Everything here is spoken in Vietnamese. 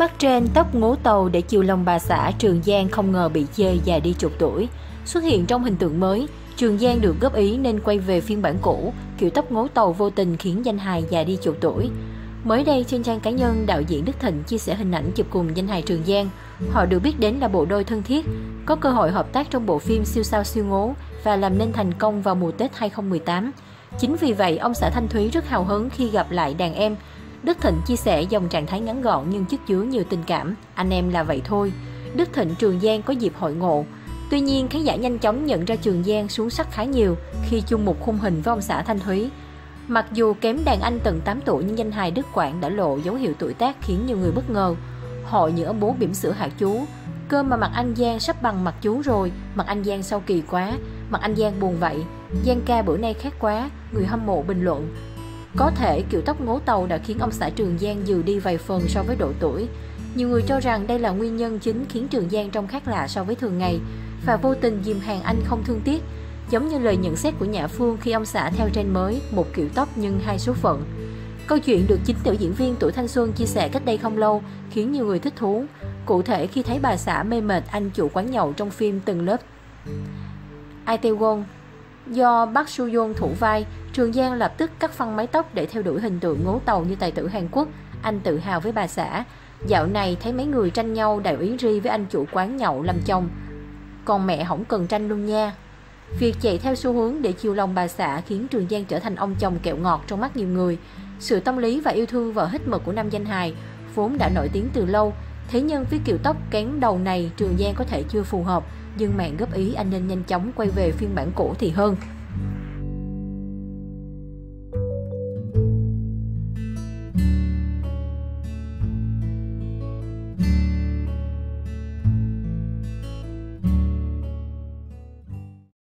Bắt trên tóc ngố tàu để chiều lòng bà xã Trường Giang không ngờ bị chê già đi chục tuổi. Xuất hiện trong hình tượng mới, Trường Giang được góp ý nên quay về phiên bản cũ, kiểu tóc ngố tàu vô tình khiến danh hài già đi chục tuổi. Mới đây trên trang cá nhân, đạo diễn Đức Thịnh chia sẻ hình ảnh chụp cùng danh hài Trường Giang. Họ được biết đến là bộ đôi thân thiết, có cơ hội hợp tác trong bộ phim Siêu sao siêu ngố và làm nên thành công vào mùa Tết 2018. Chính vì vậy, ông xã Thanh Thúy rất hào hứng khi gặp lại đàn em. Đức Thịnh chia sẻ dòng trạng thái ngắn gọn nhưng chất chứa nhiều tình cảm. Anh em là vậy thôi. Đức Thịnh Trường Giang có dịp hội ngộ. Tuy nhiên, khán giả nhanh chóng nhận ra Trường Giang xuống sắc khá nhiều khi chung một khung hình với ông xã Thanh Thúy. Mặc dù kém đàn anh tận 8 tuổi nhưng danh hài Đức Quảng đã lộ dấu hiệu tuổi tác khiến nhiều người bất ngờ. Hội những ông bố bỉm sữa hạ chú. Cơ mà mặt anh Giang sắp bằng mặt chú rồi, mặt anh Giang sau kỳ quá, mặt anh Giang buồn vậy. Giang ca bữa nay khác quá, người hâm mộ bình luận. Có thể kiểu tóc ngố tàu đã khiến ông xã Trường Giang dừ đi vài phần so với độ tuổi. Nhiều người cho rằng đây là nguyên nhân chính khiến Trường Giang trông khác lạ so với thường ngày và vô tình dìm hàng anh không thương tiếc giống như lời nhận xét của Nhã Phương khi ông xã theo trend mới, một kiểu tóc nhưng hai số phận. Câu chuyện được chính tiểu diễn viên tuổi thanh xuân chia sẻ cách đây không lâu khiến nhiều người thích thú. Cụ thể khi thấy bà xã mê mệt anh chủ quán nhậu trong phim Từng lớp Itaewon do Park Soo Yoon thủ vai, Trường Giang lập tức cắt phân mái tóc để theo đuổi hình tượng ngố tàu như tài tử Hàn Quốc. Anh tự hào với bà xã. Dạo này thấy mấy người tranh nhau đại úy ri với anh chủ quán nhậu làm chồng. Còn mẹ không cần tranh luôn nha. Việc chạy theo xu hướng để chiều lòng bà xã khiến Trường Giang trở thành ông chồng kẹo ngọt trong mắt nhiều người. Sự tâm lý và yêu thương vợ hết mực của nam danh hài vốn đã nổi tiếng từ lâu. Thế nhưng với kiểu tóc kén đầu này Trường Giang có thể chưa phù hợp, nhưng mạng góp ý anh nên nhanh chóng quay về phiên bản cũ thì hơn.